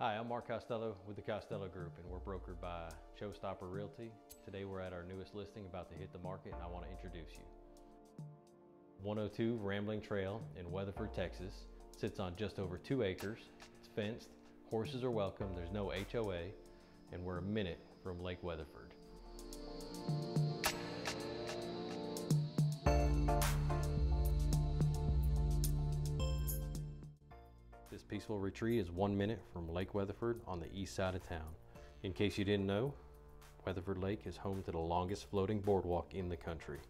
Hi, I'm Mark Costello with the Costello Group and we're brokered by Showstopper Realty. Today we're at our newest listing about to hit the market and I want to introduce you. 102 Rambling Trail in Weatherford, Texas sits on just over two acres. It's fenced, horses are welcome, there's no HOA, and we're a minute from Lake Weatherford. Peaceful retreat is one minute from Lake Weatherford on the east side of town. In case you didn't know, Weatherford Lake is home to the longest floating boardwalk in the country.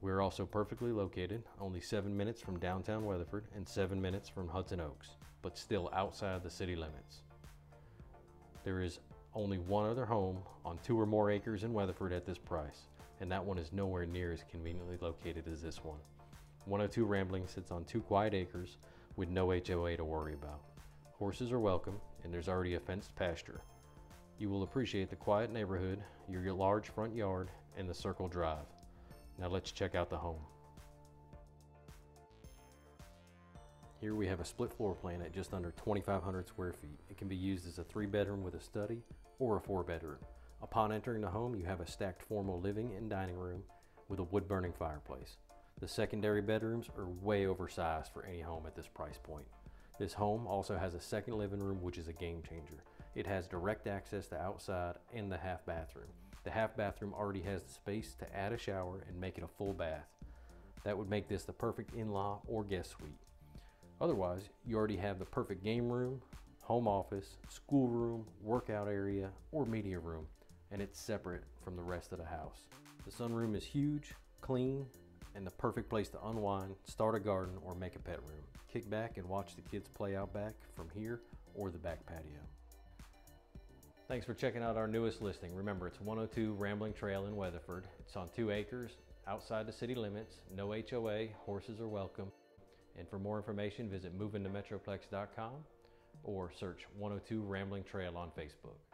We're also perfectly located, only seven minutes from downtown Weatherford and seven minutes from Hudson Oaks, but still outside the city limits. There is only one other home on two or more acres in Weatherford at this price, and that one is nowhere near as conveniently located as this one. 102 Rambling sits on two quiet acres with no HOA to worry about. Horses are welcome, and there's already a fenced pasture. You will appreciate the quiet neighborhood, your large front yard, and the circle drive. Now let's check out the home. Here we have a split floor plan at just under 2,500 square feet. It can be used as a three bedroom with a study or a four bedroom. Upon entering the home, you have a stacked formal living and dining room with a wood burning fireplace. The secondary bedrooms are way oversized for any home at this price point. This home also has a second living room, which is a game changer. It has direct access to outside and the half bathroom. The half bathroom already has the space to add a shower and make it a full bath. That would make this the perfect in-law or guest suite. Otherwise, you already have the perfect game room, home office, school room, workout area, or media room, and it's separate from the rest of the house. The sunroom is huge, clean, and the perfect place to unwind, start a garden, or make a pet room. Kick back and watch the kids play out back from here or the back patio. Thanks for checking out our newest listing. Remember, it's 102 Rambling Trail in Weatherford. It's on two acres, outside the city limits, no HOA, horses are welcome. And for more information, visit movingthemetroplex.com or search 102 Rambling Trail on Facebook.